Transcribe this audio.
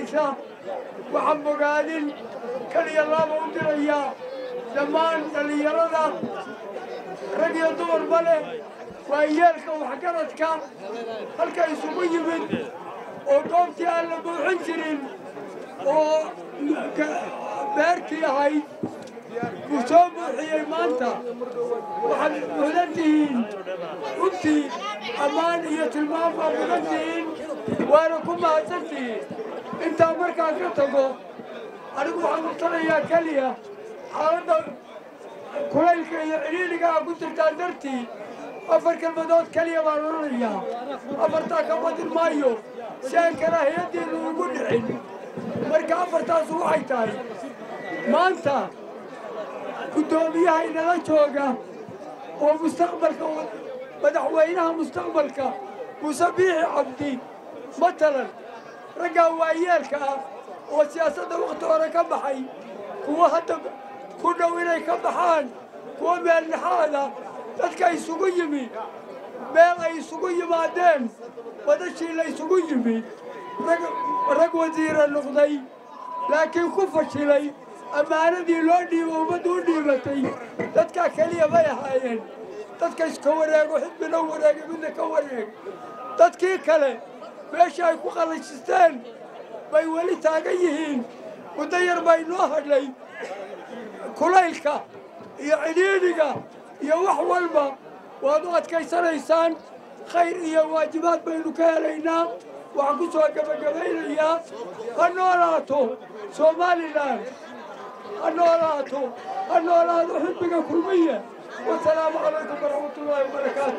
horraysa waxaan bogaadin keliya laaba u dirayaa dhammaan dhallinyarada rag iyo dumarba leh waa yeelka waxgaradka. Halka isugu yimid oo goobtii aan la buuxin jirin oo beertii ahayd wuu soo buuxiyey maanta. Waxaad mudan tihiin runtii ammaan iyo tilmaam baa mudan tihiin waana ku mahadsan tihiin intaa markaan ka tago anigu waxaan urtanayaa keliya xaaladda kulaylka iyo cidhiidhiga aa ku jirtaan dartii afar kelmadood keliya baan odhanayaa afartaa ka badin maayo si aan karaahiyaddiinu ugu dhicin marka afartaasu waxay tahay maanta guddoomiyaha inala jooga oo mustaqbalka madaxweynaha mustaqbalka muuse biixi cabdi matalan raggaa waayeelka ah oo siyaasadda wakhti hore ka baxay kuwa hadda ku dhow inay ka baxaan kuwa meelnaxaada dadka isugu yimi meel ay isugu yimaadeen wadashii la isugu yimi rag wasiira noqday laakiin ku fashilay ammaanadii loo dhiibo ummaddu u dhiibatay dadkaa keliya bay ahaayeen. Dadka iska wareego xidbina wareega midna ka wareeg. Dadkii kale meesha ay ku qallashisteen bay weli taagan yihiin. Muddo yar bay noo hadhay kulaylka iyo cidhiidhiga iyo wax walba waad u adkaysanaysaan khayr iyo waajibaad baynu ka helaynaa. Waxaan ku soo gebagabaynayaa ha noolaato somalilan ha noolaato ha noolaado xisbiga kulmiya wasalaamu calaykum waraxmatullaahi wabarakaatu